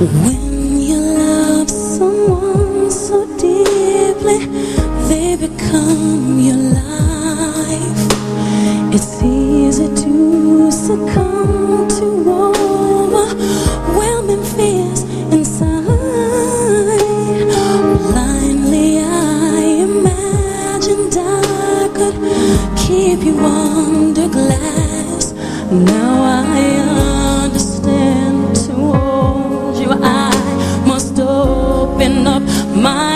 When you love someone so deeply, they become your life. It's easy to succumb to overwhelming fears inside. Blindly, I imagined I could keep you under glass. Now my